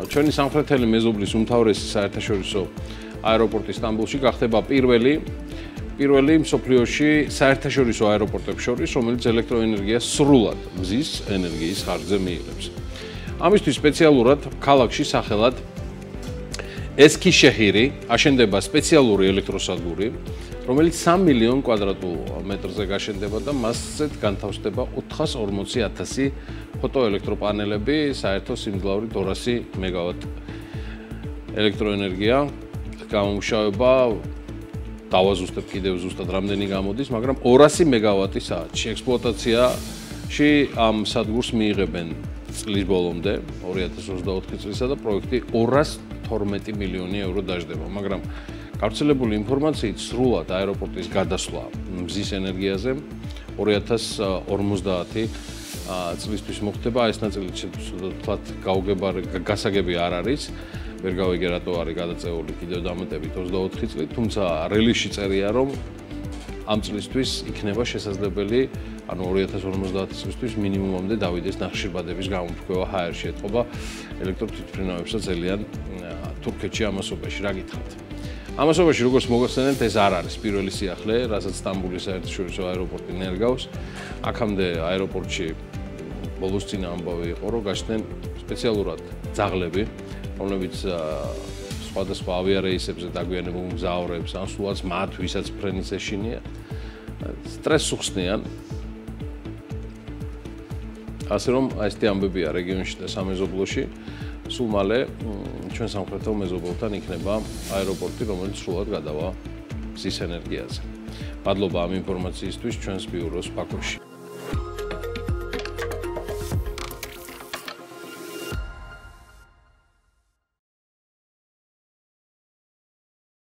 ჩვენი სამხრეთელი მეზობლის უმთავრესი საერთაშორისო აეროპორტი სტამბოლში გახდება პირველი პირველი მსოფლიოში საერთაშორისო აეროპორტებს შორის, რომელიც ელექტროენერგიას სრულად მზის ენერგიის ხარჯზე მიიღებს. ამისთვის სპეციალურად ქალაქში სახელად ესქიშეჰირი აშენდება სპეციალური ელექტროსადგური, რომელიც 3 მილიონ კვადრატულ მეტრზე გაშენდება და მასზე განთავსდება 440000 ფოტოელექტროპანელები საერთო სიმძლავრით 200 მეგავატ ელექტროენერგია. გამოიმუშავება დავაზუსტებ კიდევ ზუსტად რამდენი გამოდის, მაგრამ 200 მეგავატი საათში ექსპლუატაციაში ამ სადგურს მიიღებენ წლის ბოლომდე 2024 წლისა და პროექტი 212 მილიონი ევრო დაждდება, მაგრამ გავრცელებული ინფორმაციით სრულად აეროპორტის გადასვლა მზის ენერგიაზე 2050 წლისთვის მოხდება, ეს ნაწილი თვათ გაუგებარი გასაგები არ არის. ვერ გავიგე რატო არის გადაწეული კიდევ დამატებით 24 წლით, თუმცა რელიზში წერია რომ ამ წლისთვის იქნება შესაძლებელი, ანუ 2050 წლისთვის მინიმუმამდე დავიდეს ნახშირბადების გამოფრქვევა ჰაერში ეთყობა ელექტროთვითმფრინავებსა ძალიან თურქეთში ამასობაში რა გითხრათ. ამასობაში როგორც მოგახსენებთ, ეს არ არის პირველი სიახლე, რასაც სტამბოლის საერთაშორისო აეროპორტი ნერგავს. აქამდე აეროპორტში ბოლოს წინ ამბავი იყო, რომ გაჩნდნენ სპეციალურად ძაღლები, რომლებიც სხვადასხვა ავიარეისებზე დაგვიანებულ მგზავრებს, ან სულაც მათ, ვისაც ფრენის ეშინია, სტრესს უხსნიან. ასე რომ, აი ესეთი ამბებია რეგიონში და სამეზობლოში. სულ მალე ჩვენ სამხრეთელ მეზობლთან იქნება აეროპორტი, რომელიც სრულად გადავა მზის ენერგიაზე. მადლობა ამ ინფორმაციისთვის ჩვენს ბიუროს ბაქოში.